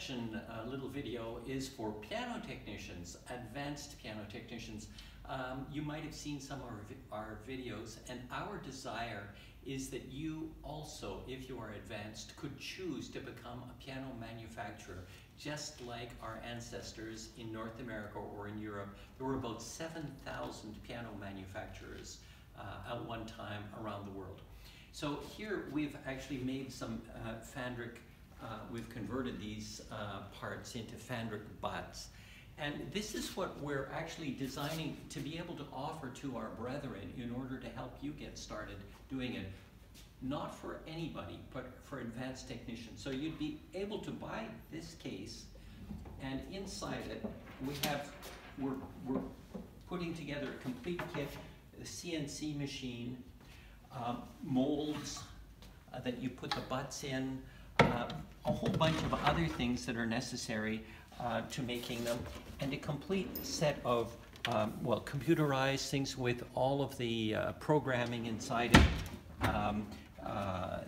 section, uh, little video, is for piano technicians, advanced piano technicians. Um, you might have seen some of our, our videos, and our desire is that you also, if you are advanced, could choose to become a piano manufacturer, just like our ancestors in North America or in Europe. There were about 7,000 piano manufacturers uh, at one time around the world. So here we've actually made some uh, Fandrich, we've converted these uh, parts into Fandrich butts. And this is what we're actually designing to be able to offer to our brethren in order to help you get started doing it. Not for anybody, but for advanced technicians. So you'd be able to buy this case, and inside it, we have, we're, we're putting together a complete kit, a CNC machine, um, molds uh, that you put the butts in, uh, a whole bunch of other things that are necessary uh, to making them, and a complete set of um, well, computerized things with all of the uh, programming inside it, um, uh,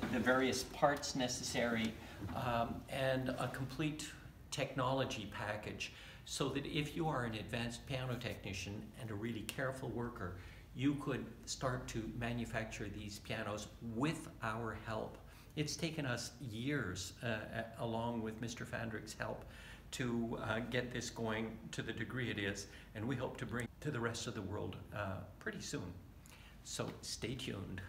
the, the, various parts necessary, um, and a complete technology package so that if you are an advanced piano technician and a really careful worker, you could start to manufacture these pianos with our help. It's taken us years, uh, along with Mr. Fandrich's help, to uh, get this going to the degree it is, and we hope to bring to the rest of the world uh, pretty soon. So stay tuned.